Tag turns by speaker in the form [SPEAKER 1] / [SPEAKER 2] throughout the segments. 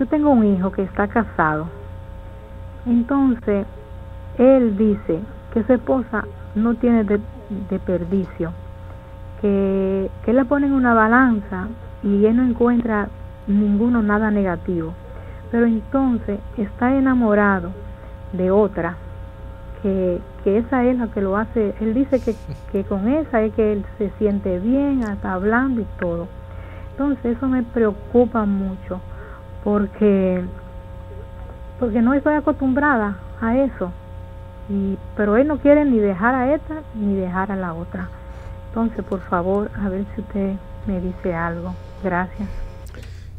[SPEAKER 1] yo tengo un hijo que está casado. Entonces, él dice que su esposa no tiene de, desperdicio, que, que la pone en una balanza y él no encuentra ninguno nada negativo. Pero entonces está enamorado de otra, que, que esa es la que lo hace, él dice que, que con esa es que él se siente bien, hasta hablando y todo. Entonces eso me preocupa mucho, porque, porque no estoy acostumbrada a eso. Y, pero él no quiere ni dejar a esta ni dejar a la otra. Entonces, por favor, a ver si usted me dice algo. Gracias.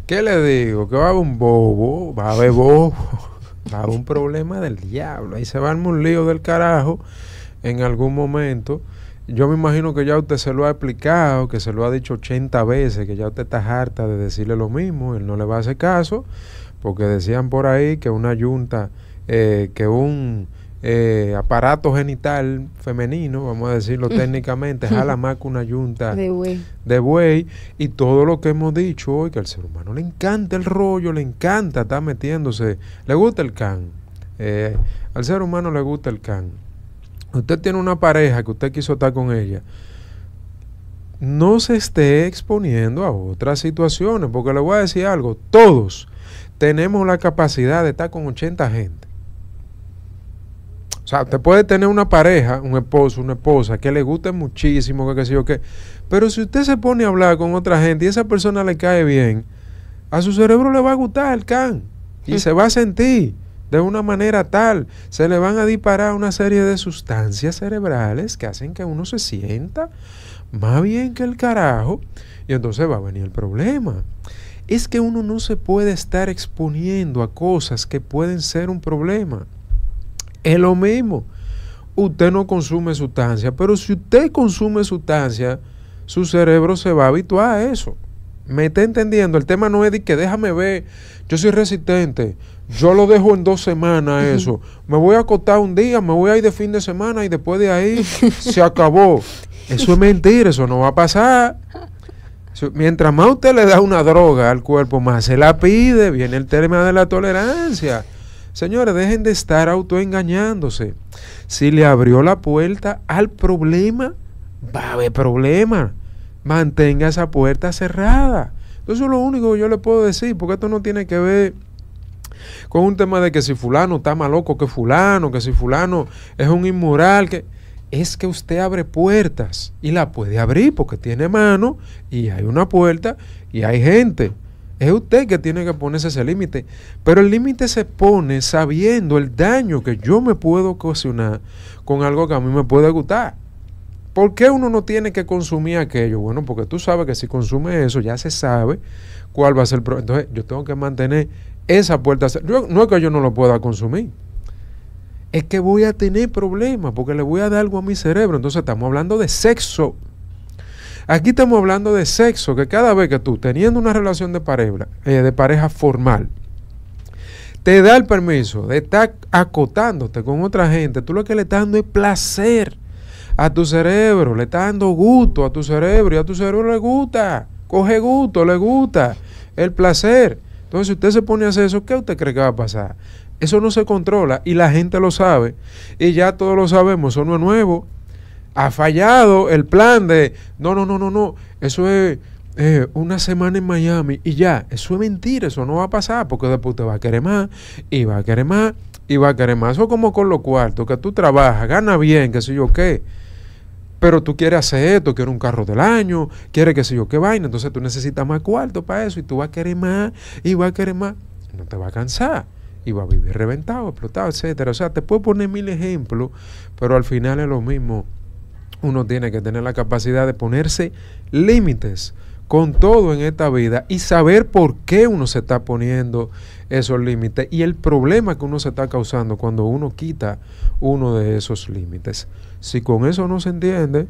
[SPEAKER 2] ¿Qué le digo? Que va a haber un bobo, va a haber bobo, va a haber un problema del diablo. Ahí se va a armar un lío del carajo en algún momento. Yo me imagino que ya usted se lo ha explicado, que se lo ha dicho 80 veces, que ya usted está harta de decirle lo mismo, él no le va a hacer caso, porque decían por ahí que una yunta, eh, que un eh, aparato genital femenino, vamos a decirlo técnicamente, jala más que una yunta
[SPEAKER 3] De buey.
[SPEAKER 2] de buey y todo lo que hemos dicho hoy, que al ser humano le encanta el rollo, le encanta estar metiéndose, le gusta el can, eh, al ser humano le gusta el can. Usted tiene una pareja que usted quiso estar con ella, no se esté exponiendo a otras situaciones, porque le voy a decir algo, todos tenemos la capacidad de estar con 80 gente. O sea, usted puede tener una pareja, un esposo, una esposa, que le guste muchísimo, que qué sé yo qué. Pero si usted se pone a hablar con otra gente y esa persona le cae bien, a su cerebro le va a gustar el can. Y se va a sentir de una manera tal. Se le van a disparar una serie de sustancias cerebrales que hacen que uno se sienta más bien que el carajo. Y entonces va a venir el problema. Es que uno no se puede estar exponiendo a cosas que pueden ser un problema. Es lo mismo. Usted no consume sustancia, pero si usted consume sustancia, su cerebro se va a habituar a eso. ¿Me está entendiendo? El tema no es de que déjame ver, yo soy resistente, yo lo dejo en dos semanas eso, me voy a acostar un día, me voy a ir de fin de semana y después de ahí se acabó. Eso es mentira, eso no va a pasar. Mientras más usted le da una droga al cuerpo, más se la pide, viene el tema de la tolerancia. Señores, dejen de estar autoengañándose. Si le abrió la puerta al problema, va a haber problema. Mantenga esa puerta cerrada. Eso es lo único que yo le puedo decir, porque esto no tiene que ver con un tema de que si fulano está más loco que fulano, que si fulano es un inmoral, que es que usted abre puertas y la puede abrir porque tiene mano y hay una puerta y hay gente. Es usted que tiene que ponerse ese límite. Pero el límite se pone sabiendo el daño que yo me puedo ocasionar con algo que a mí me puede gustar. ¿Por qué uno no tiene que consumir aquello? Bueno, porque tú sabes que si consume eso ya se sabe cuál va a ser el problema. Entonces yo tengo que mantener esa puerta. Yo- no es que yo no lo pueda consumir. Es que voy a tener problemas porque le voy a dar algo a mi cerebro. Entonces estamos hablando de sexo. Aquí estamos hablando de sexo, que cada vez que tú teniendo una relación de pareja, eh, de pareja formal, te da el permiso de estar acotándote con otra gente, tú lo que le estás dando es placer a tu cerebro, le estás dando gusto a tu cerebro y a tu cerebro le gusta, coge gusto, le gusta el placer. Entonces, si usted se pone a hacer eso, ¿qué usted cree que va a pasar? Eso no se controla y la gente lo sabe y ya todos lo sabemos, eso no es nuevo. Ha fallado el plan de, no, no, no, no, no, eso es una semana en Miami y ya, eso es mentira, eso no va a pasar porque después usted va a querer más y va a querer más y va a querer más. Eso es como con los cuartos, que tú trabajas, gana bien, qué sé yo qué, pero tú quieres hacer esto, quieres un carro del año, quieres qué sé yo qué vaina, entonces tú necesitas más cuarto para eso y tú vas a querer más y vas a querer más, no te va a cansar y va a vivir reventado, explotado, etcétera. O sea, te puedo poner mil ejemplos, pero al final es lo mismo. Uno tiene que tener la capacidad de ponerse límites con todo en esta vida y saber por qué uno se está poniendo esos límites y el problema que uno se está causando cuando uno quita uno de esos límites. Si con eso no se entiende,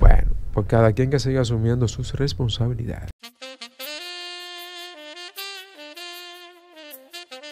[SPEAKER 2] bueno, pues cada quien que siga asumiendo sus responsabilidades.